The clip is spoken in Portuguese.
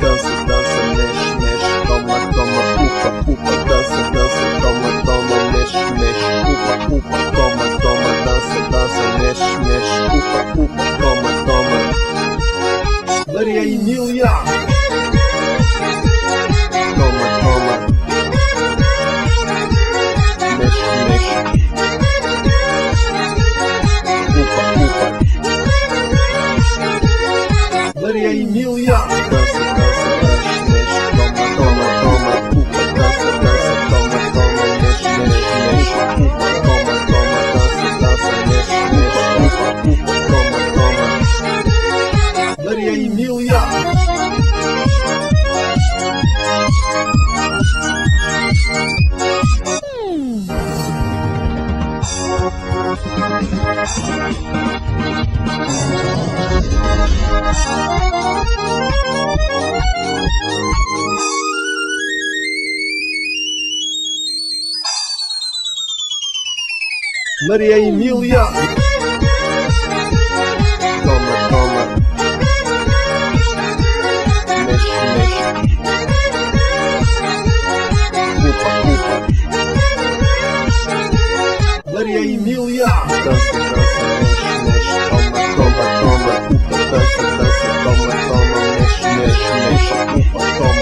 Dança, dança, mexe, mexe, toma, toma, pupa, pupa, dança, dança, toma, toma, mexe, mexe, pupa, pupa, toma, toma, dança, dança, mexe, mexe, pupa, pupa, toma, toma. Maria Emília! Maria Emília. Milhões. Maria Emília. Toma, toma. Mexe, mexe. Culpa, culpa. Maria Emília. Dança, dança, mexe, mexe. Toma, toma, toma. Culpa, dança, dança. Toma, toma. Mexe, mexe, mexe. Culpa, toma.